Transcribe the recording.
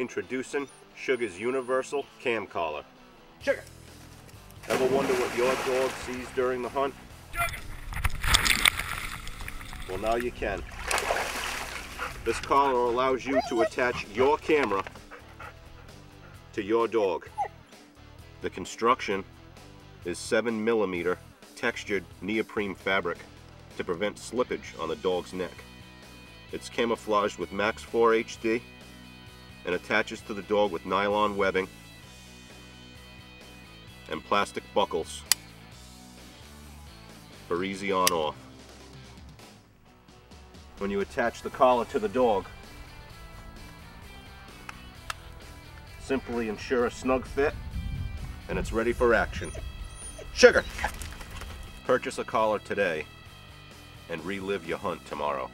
Introducing Sugar's Universal Cam Collar. Sugar. Ever wonder what your dog sees during the hunt? Well, now you can. This collar allows you to attach your camera to your dog. The construction is 7 millimeter textured neoprene fabric to prevent slippage on the dog's neck. It's camouflaged with Max 4 HD and attaches to the dog with nylon webbing and plastic buckles for easy on off. When you attach the collar to the dog, simply ensure a snug fit and it's ready for action. Sugar! Purchase a collar today and relive your hunt tomorrow.